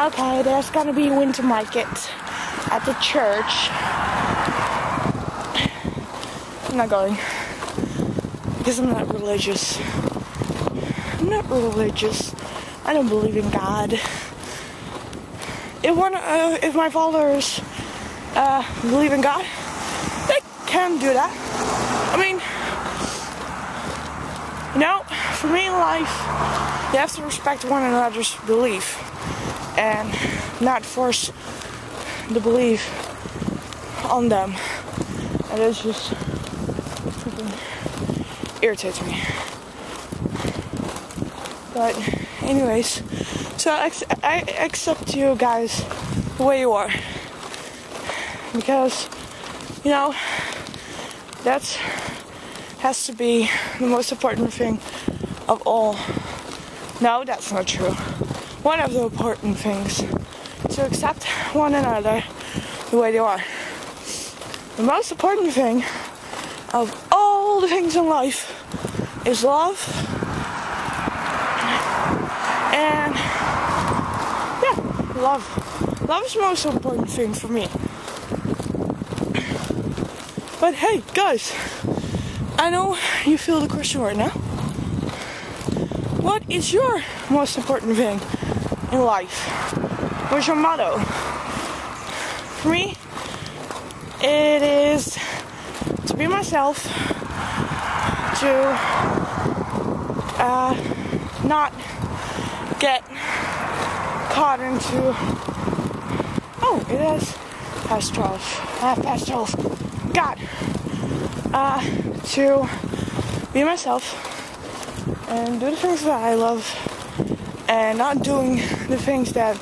Okay, there's gonna be a winter market at the church. I'm not going because I'm not religious. I'm not religious. I don't believe in God. If one, uh, if my followers uh, believe in God, they can do that. I mean, you know, for me in life, you have to respect one another's belief and not force the belief on them. And it's just freaking irritates me. But, anyways, so I, I accept you guys the way you are. Because, you know, that's has to be the most important thing of all. No, that's not true. One of the important things to accept one another the way they are. The most important thing of all the things in life is love. And yeah, love. Love is the most important thing for me. But hey, guys, I know you feel the question right now. What is your most important thing in life? What's your motto? For me, it is to be myself, to uh, not get caught into. Oh, it is past 12. Half past 12. God. Uh, to be myself and do the things that I love and not doing the things that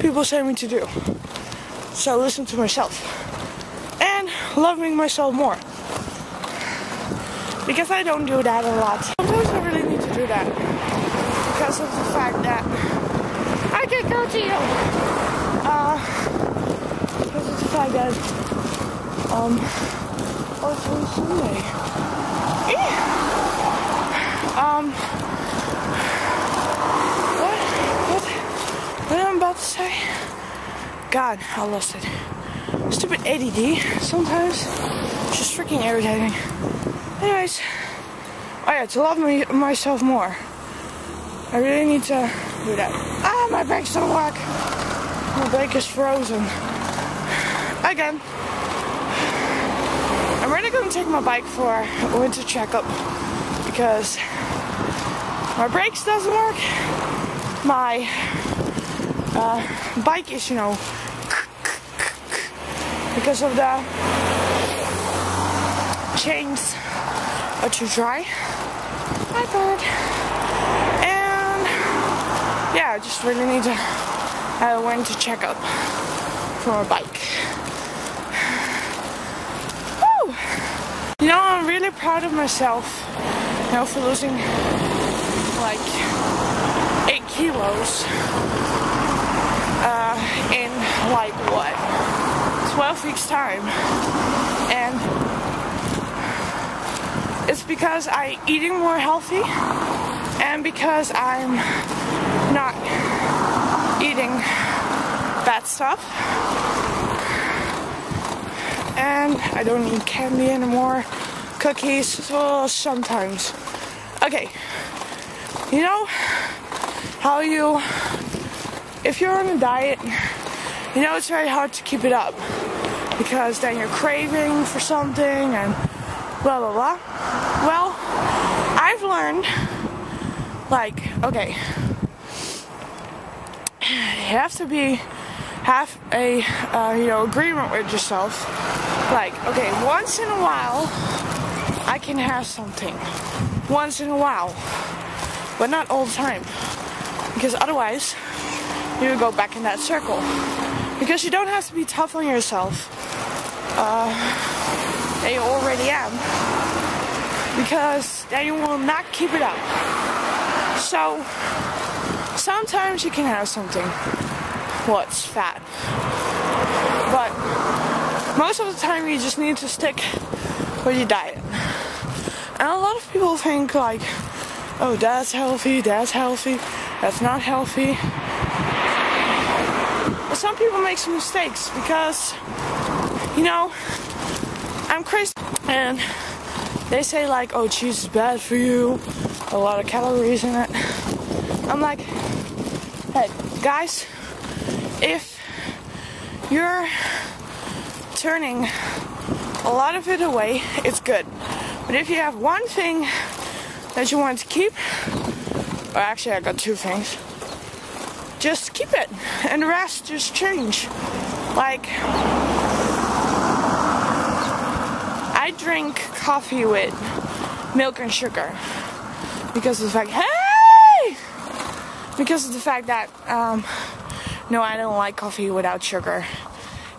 people say me to do. So listen to myself and loving myself more. Because I don't do that a lot. Sometimes I really need to do that because of the fact that I can go to you. Uh, because of the fact that um, oh, it's on Sunday. Um, what, what, what am I about to say? God, I lost it. Stupid ADD. Sometimes it's just freaking irritating. Anyways, oh yeah, to love me, myself more. I really need to do that. Ah, my brakes don't work. My brake is frozen. Again. I'm really gonna take my bike for a winter checkup because my brakes doesn't work. My uh, bike is, you know, because of the chains are too dry. Hi, bird. And yeah, I just really need to I went to check up for my bike. You know, I'm really proud of myself, you for losing like eight kilos uh, in like what, 12 weeks time. And it's because I eating more healthy and because I'm not eating bad stuff and I don't eat candy anymore. Cookies, well, sometimes. Okay, you know how you, if you're on a diet, you know it's very hard to keep it up because then you're craving for something and blah blah blah. Well, I've learned, like, okay, you have to be have a uh, you know agreement with yourself like, okay, once in a while, I can have something. Once in a while. But not all the time. Because otherwise, you will go back in that circle. Because you don't have to be tough on yourself. Uh, you already am. Because then you will not keep it up. So, sometimes you can have something. What's fat? But most of the time you just need to stick with your diet. And a lot of people think like, oh, that's healthy, that's healthy, that's not healthy. People make some mistakes because, you know, I'm crazy. And they say, like, oh, cheese is bad for you, a lot of calories in it. I'm like, hey, guys, if you're turning a lot of it away, it's good. But if you have one thing that you want to keep, or actually, I got two things keep it and rest just change. Like I drink coffee with milk and sugar because of the fact hey! Because of the fact that um, no I don't like coffee without sugar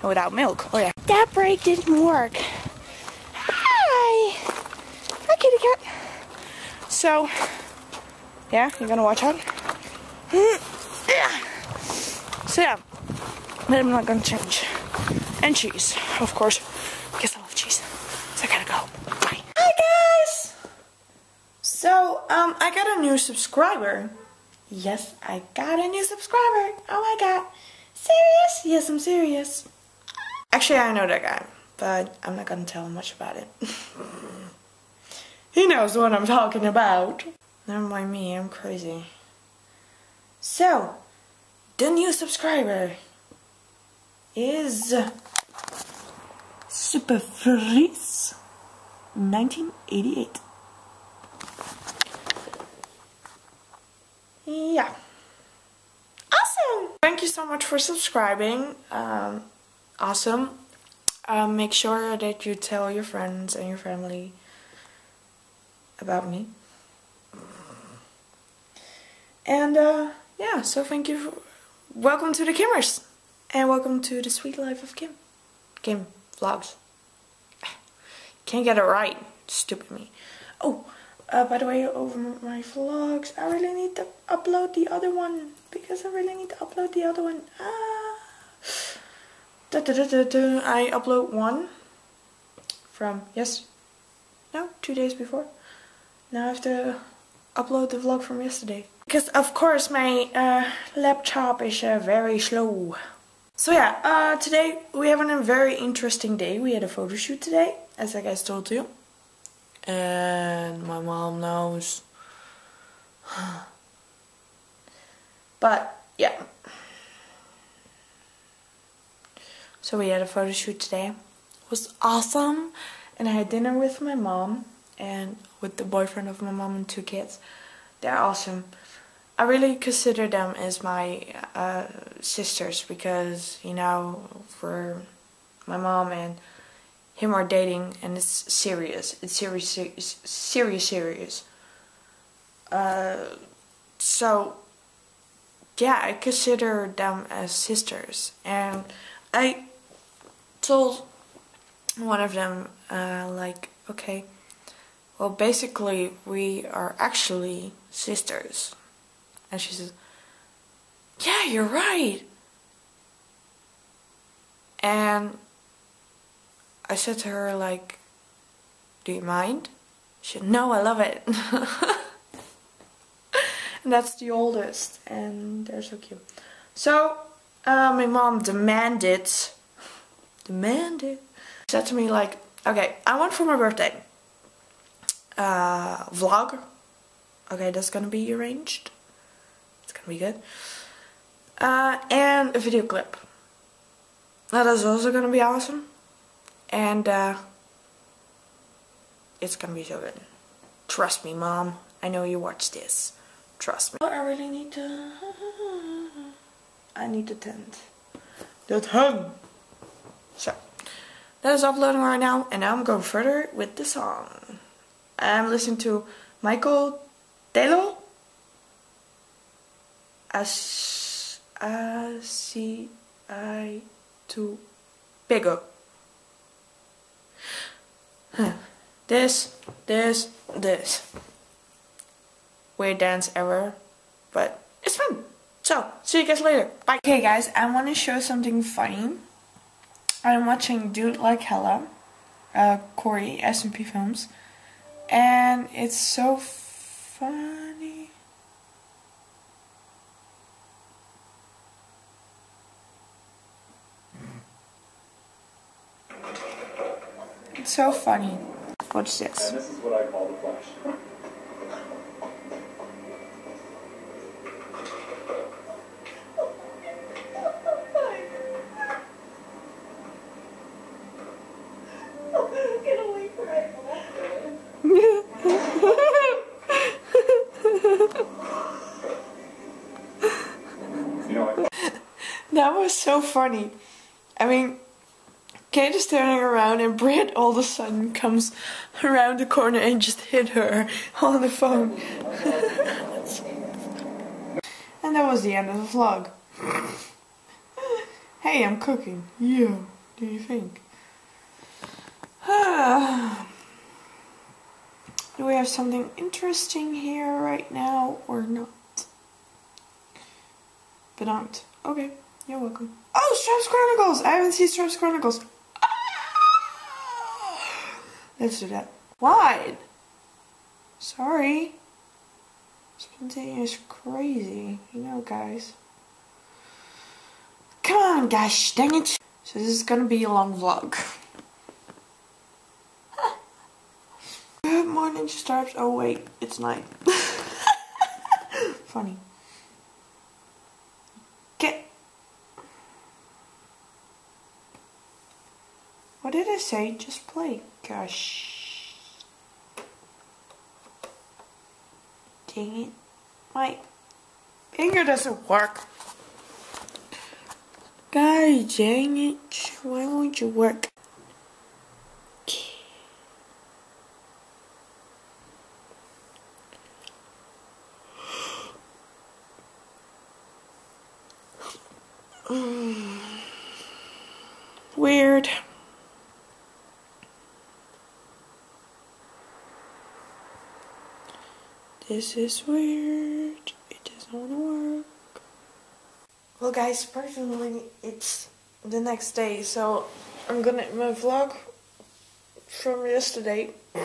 and without milk. Oh yeah. That break didn't work. Hi! Hi kitty cat. So yeah you're gonna watch out? yeah. So yeah, but I'm not gonna change. And cheese, of course, because I love cheese. So I gotta go. Bye. Hi guys. So um, I got a new subscriber. Yes, I got a new subscriber. Oh my god. Serious? Yes, I'm serious. Actually, I know that guy, but I'm not gonna tell him much about it. he knows what I'm talking about. Never mind me, I'm crazy. So, the new subscriber is Super Freeze 1988. Yeah. Awesome! Thank you so much for subscribing. Um, awesome. Um, make sure that you tell your friends and your family about me. And, uh, yeah, so thank you. For, welcome to the Kimmers. And welcome to the sweet life of Kim. Kim vlogs. Can't get it right. Stupid me. Oh, uh, by the way, over my vlogs, I really need to upload the other one. Because I really need to upload the other one. Ah. Da, da, da, da, da. I upload one from, yes, no, two days before. Now I have to upload the vlog from yesterday. Because of course my uh, laptop is uh, very slow. So yeah, uh, today we have a very interesting day. We had a photo shoot today, as I guys told you. And my mom knows. but yeah. So we had a photo shoot today. It was awesome. And I had dinner with my mom and with the boyfriend of my mom and two kids. They're awesome. I really consider them as my uh, sisters because you know for my mom and him are dating and it's serious. It's serious serious serious. Uh, so yeah I consider them as sisters. And I told one of them uh, like okay well basically we are actually sisters and she says, Yeah, you're right. And I said to her, like, Do you mind? She said, No, I love it. and that's the oldest, and they're so cute. So, uh, my mom demanded, demanded, said to me, like, Okay, I want for my birthday uh, vlog. Okay, that's gonna be arranged It's gonna be good. Uh, and a video clip. That is also gonna be awesome. And uh, it's gonna be so good. Trust me, mom. I know you watch this. Trust me. I really need to. I need to tent. The tent. So, that is uploading right now, and now I'm going further with the song. I'm listening to Michel Teló Ai Se Eu Te Pego. This, this, this. Weird dance ever, but it's fun. So, see you guys later. Bye. Okay guys, I want to show something funny. I'm watching Dude Like Hella, uh, Corey, SMP Films, and it's so funny. It's so funny. Watch this. And this is what I call the flash. Was so funny. I mean, Kate is turning around and Britt all of a sudden comes around the corner and just hit her on the phone. and that was the end of the vlog. hey, I'm cooking. Yeah, do you think? do we have something interesting here right now or not? But not. Okay, you're welcome. Oh, Stripes Chronicles! I haven't seen Stripes Chronicles. Ah! Let's do that. Why? Sorry. Spontaneous crazy. You know, guys. Come on, gosh, dang it. So this is gonna be a long vlog. Good morning, Stripes. Oh, wait, it's night. Funny. Did I say? Just play. Gosh. Dang it. My finger doesn't work. God dang it. Why won't you work? Weird. This is weird. It doesn't want to work. Well, guys, personally, it's the next day, so I'm gonna my vlog from yesterday.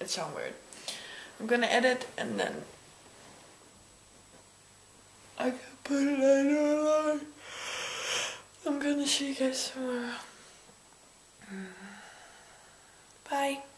It sounds weird. I'm gonna edit and then I can put it on. I'm gonna see you guys tomorrow. Mm. Bye.